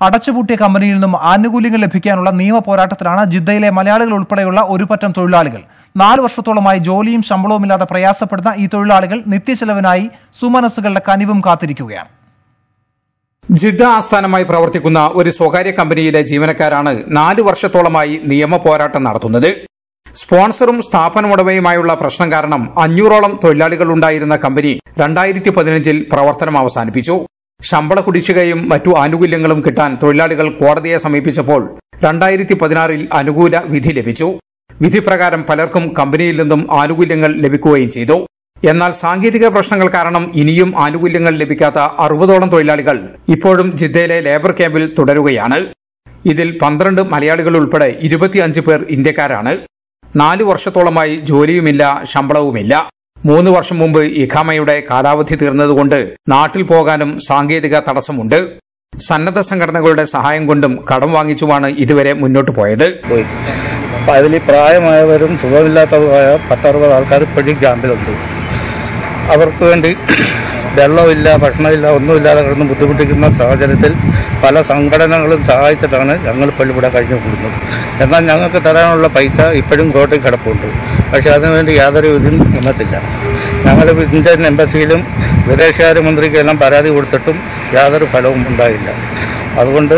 അടച്ചുപൂട്ടിയ കമ്പനിയിൽ നിന്നും ആനുകൂല്യങ്ങൾ ലഭിക്കാനുള്ള നിയമ പോരാട്ടത്തിലാണ് ജിദ്ദയിലെ മലയാളികൾ ഉൾപ്പെടെയുള്ള ഒരുപറ്റം തൊഴിലാളികൾ. നാല് വർഷത്തോളമായി ജോലിയും ശമ്പളവുമില്ലാതെ പ്രയാസപ്പെടുന്ന ഈ തൊഴിലാളികൾ നിത്യചെലവിനായി സുമനസ്സുകളുടെ കനിവും കാത്തിരിക്കുകയാണ്. ജിദ്ദ ആസ്ഥാനമായി പ്രവർത്തിക്കുന്ന ഒരു സ്വകാര്യ കമ്പനിയിലെ ജീവനക്കാരാണ് നാല് വർഷത്തോളമായി നിയമ പോരാട്ടം നടത്തുന്നത്. സ്പോൺസറും സ്ഥാപനമുടമയുമായുള്ള പ്രശ്നം കാരണം അഞ്ഞൂറോളം തൊഴിലാളികൾ ഉണ്ടായിരുന്ന കമ്പനി രണ്ടായിരത്തി പതിനഞ്ചിൽ പ്രവർത്തനം അവസാനിപ്പിച്ചു. ശമ്പള കുടിശ്ശികയും മറ്റു ആനുകൂല്യങ്ങളും കിട്ടാൻ തൊഴിലാളികൾ കോടതിയെ സമീപിച്ചപ്പോൾ രണ്ടായിരത്തി പതിനാറിൽ അനുകൂല വിധി ലഭിച്ചു. വിധിപ്രകാരം പലർക്കും കമ്പനിയിൽ നിന്നും ആനുകൂല്യങ്ങൾ ലഭിക്കുകയും ചെയ്തു. എന്നാൽ സാങ്കേതിക പ്രശ്നങ്ങൾ കാരണം ഇനിയും ആനുകൂല്യങ്ങൾ ലഭിക്കാത്ത അറുപതോളം തൊഴിലാളികൾ ഇപ്പോഴും ജിദ്ദയിലെ ലേബർ ക്യാമ്പിൽ തുടരുകയാണ്. ഇതിൽ പന്ത്രണ്ട് മലയാളികൾ ഉൾപ്പെടെ ഇരുപത്തിയഞ്ച് പേർ ഇന്ത്യക്കാരാണ്. നാലു വർഷത്തോളമായി ജോലിയുമില്ല ശമ്പളവുമില്ല. മൂന്ന് വർഷം മുമ്പ് ഇഖാമയുടെ കാലാവധി തീർന്നതുകൊണ്ട് നാട്ടിൽ പോകാനും സാങ്കേതിക തടസ്സമുണ്ട്. സന്നദ്ധ സംഘടനകളുടെ സഹായം കൊണ്ടും കടം വാങ്ങിച്ചുമാണ് ഇതുവരെ മുന്നോട്ട് പോയത്. പോയി. അതിൽ പ്രായമായവരും സുഖമില്ലാത്തതുമായ പത്തറുപത് ആൾക്കാർ ഇപ്പോഴും ക്യാമ്പിലുണ്ട്. അവർക്ക് വേണ്ടി വെള്ളമില്ല ഭക്ഷണമില്ല ഒന്നുമില്ലാതെ കിടന്ന് ബുദ്ധിമുട്ടിക്കുന്ന സാഹചര്യത്തിൽ പല സംഘടനകളും സഹായിച്ചിട്ടാണ് ഞങ്ങൾ ഇവിടെ കഴിഞ്ഞു കൂടുന്നത് എന്നാൽ ഞങ്ങൾക്ക് തരാനുള്ള പൈസ ഇപ്പോഴും കോട്ടയിൽ കിടപ്പുണ്ട്. പക്ഷേ അതിനുവേണ്ടി യാതൊരു ഇതും വന്നിട്ടില്ല. ഞങ്ങൾ ഇന്ത്യൻ എംബസിയിലും വിദേശകാര്യ മന്ത്രിക്കെല്ലാം പരാതി കൊടുത്തിട്ടും യാതൊരു ഫലവും ഉണ്ടായില്ല. അതുകൊണ്ട്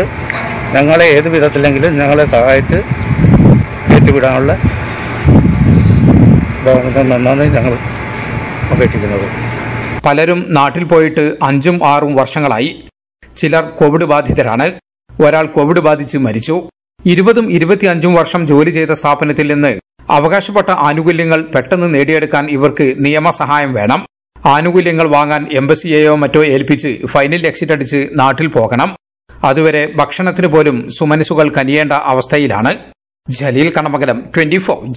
ഞങ്ങളെ ഏത് വിധത്തിലെങ്കിലും ഞങ്ങളെ സഹായിച്ച് കയറ്റിവിടാനുള്ള നന്നായി ഞങ്ങൾ അപേക്ഷിക്കുന്നത്. പലരും നാട്ടിൽ പോയിട്ട് അഞ്ചും ആറും വർഷങ്ങളായി. ചിലർ കോവിഡ് ബാധിതരാണ്. ഒരാൾ കോവിഡ് ബാധിച്ച് മരിച്ചു. ഇരുപതും ഇരുപത്തിയഞ്ചും വർഷം ജോലി ചെയ്ത സ്ഥാപനത്തിൽ നിന്ന് അവകാശപ്പെട്ട ആനുകൂല്യങ്ങൾ പെട്ടെന്ന് നേടിയെടുക്കാൻ ഇവർക്ക് നിയമസഹായം വേണം. ആനുകൂല്യങ്ങൾ വാങ്ങാൻ എംബസിയെയോ മറ്റോ ഏൽപ്പിച്ച് ഫൈനൽ എക്സിറ്റ് അടിച്ച് നാട്ടിൽ പോകണം. അതുവരെ ഭക്ഷണത്തിന് പോലും സുമനസുകൾ കനിയേണ്ട അവസ്ഥയിലാണ്. Jaleel Kanamakalam twenty four